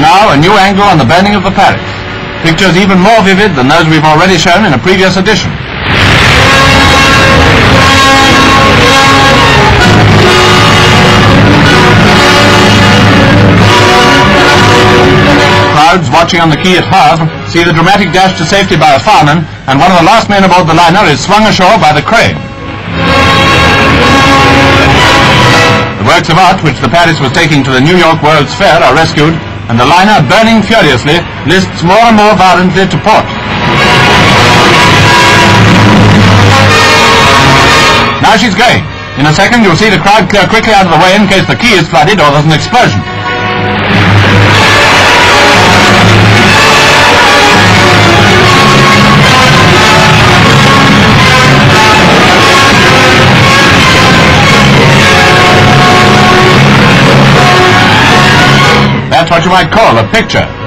now a new angle on the burning of the Paris. Pictures even more vivid than those we've already shown in a previous edition. Crowds watching on the quay at Havre see the dramatic dash to safety by a fireman, and one of the last men aboard the liner is swung ashore by the crane. The works of art which the Paris was taking to the New York World's Fair are rescued, and the liner, burning furiously, lists more and more violently to port. Now she's going. In a second you'll see the crowd clear quickly out of the way in case the quay is flooded or there's an explosion. That's what you might call a picture.